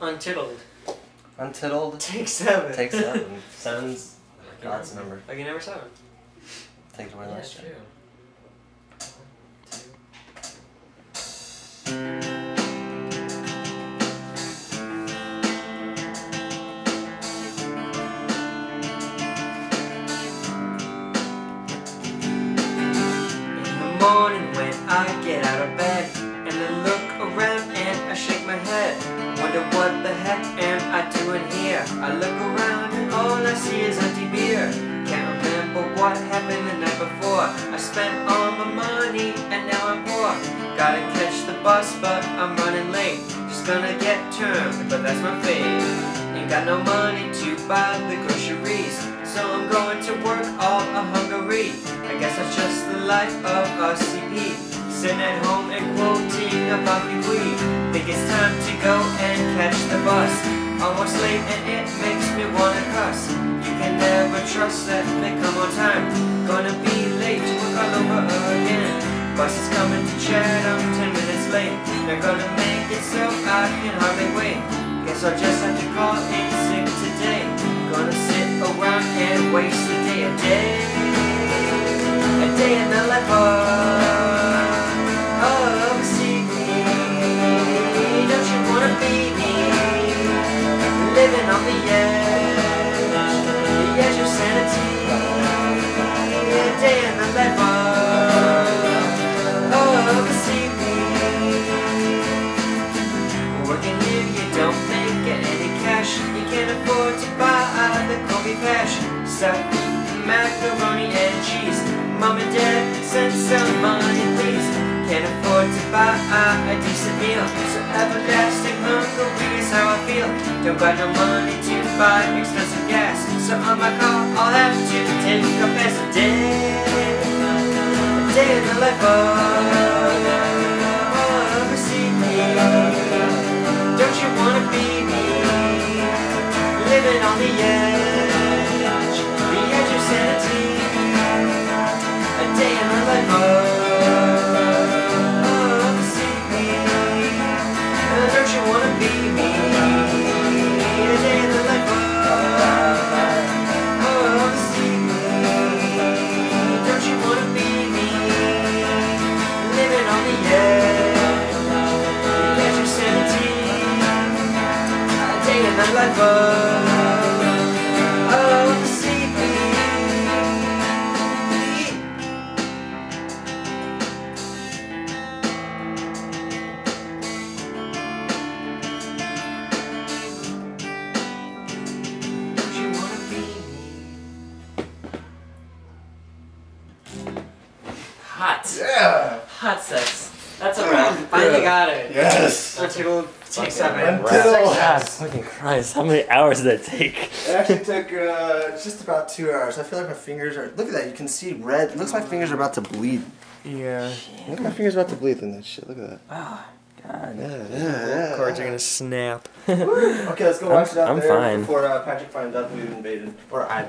Untittled. Untittled. Take seven. Take seven. Seven's God's number. Lucky number seven. Take it away Yeah, last year. In the morning when I get out of bed see is empty beer. Can't remember what happened the night before. I spent all my money and now I'm poor. Gotta catch the bus but I'm running late. Just gonna get turned, but that's my fate. Ain't got no money to buy the groceries, so I'm going to work all a hungry. I guess that's just the life of a CP. Sitting at home and quoting about the weed. Think it's time to go and catch the bus. Almost late and it makes You can never trust that they come on time. Gonna be late to work all over again. Bus is coming to Chatham, ten minutes late. They're gonna make it so I can hardly wait. Guess I'll just have to call in sick today. Gonna sit around and waste the day a day. A day in the life of, Stop eating macaroni and cheese. Mom and dad, send some money, please. Can't afford to buy a decent meal. So everlasting hungry is how I feel. Don't got no money to buy expensive gas. So on my car, I'll have to take a pass a day. A day in the life of a. Don't you wanna be me? Living on the edge, Hot. Yeah. Hot sex. That's a mm, wrap. Finally got it. Yes. Until take seven. Until- God fucking Christ! How many hours did that take? It actually took uh, just about two hours. I feel like my fingers are. Look at that. You can see red. It looks like my fingers are about to bleed. Yeah. Look at my fingers about to bleed in that shit. Look at that. Oh, God. Yeah, yeah, yeah. Cards are gonna snap. Okay, let's go watch it out I'm there fine. before uh, Patrick finds out we've invaded. Or I